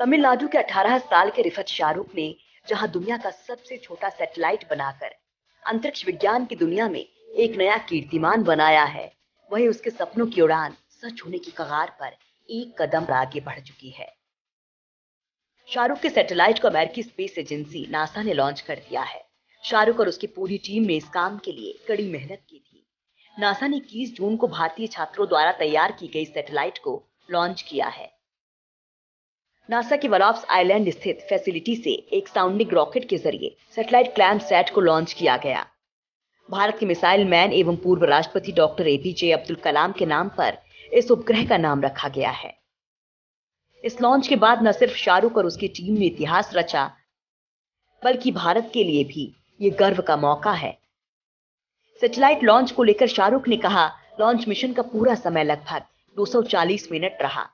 तमिलनाडु के 18 साल के रिफत शाहरुख ने, जहाँ दुनिया का सबसे छोटा सैटेलाइट बनाकर, अंतरिक्ष विज्ञान की दुनिया में एक नया कीर्तिमान बनाया है। वहीं उसके सपनों की उड़ान सच होने की कगार पर एक कदम आगे बढ़ चुकी है। शाहरुख के सैटेलाइट को अमेरिकी स्पेस एजेंसी नासा ने लॉन्च कर दिया है। शाहरुख और उसकी पूरी टीम ने इस काम के लिए कड़ी मेहनत की थी। नासा ने इक्कीस जून को भारतीय छात्रों द्वारा तैयार की गई सैटेलाइट को लॉन्च किया है। नासा के वलॉप्स आइलैंड स्थित फैसिलिटी से एक साउंडिंग रॉकेट के ज़रिए सैटेलाइट क्लैम सेट को लॉन्च किया गया। भारत के मिसाइल मैन एवं पूर्व राष्ट्रपति डॉक्टर एपीजे अब्दुल कलाम के नाम पर इस उपग्रह का नाम रखा गया है। इस लॉन्च के बाद न सिर्फ़ शाहरुख और उसकी टीम ने इतिहास रचा, बल्कि भारत के लिए भी ये गर्व का मौका है। सैटेलाइट लॉन्च को लेकर शाहरुख ने कहा, लॉन्च मिशन का पूरा समय लगभग 240 मिनट रहा।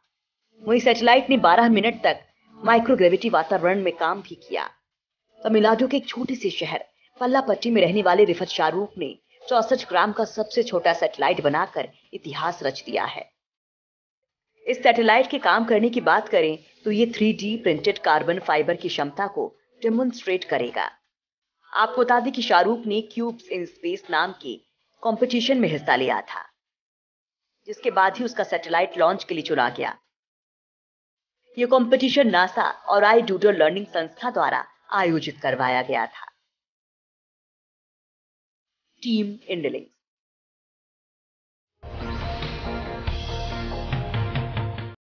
वहीं सैटेलाइट ने 12 मिनट तक माइक्रोग्रेविटी वातावरण में काम भी किया। तमिलनाडु के एक छोटे से शहर, पल्लापट्टी में रहने वाले रिफत शाहरुख ने चौसठ ग्राम का सबसे छोटा सैटेलाइट बनाकर इतिहास रच दिया है। इस सैटेलाइट के काम करने की बात करें तो ये 3D प्रिंटेड कार्बन फाइबर की क्षमता को डेमोन्स्ट्रेट करेगा। आपको बता दें कि शाहरुख ने क्यूब्स इन स्पेस नाम के कंपटीशन में हिस्सा लिया था, जिसके बाद ही उसका सैटेलाइट लॉन्च के लिए चुना गया। यह कंपटीशन नासा और आई डूडो लर्निंग संस्था द्वारा आयोजित करवाया गया था। टीम इंडलिंग्स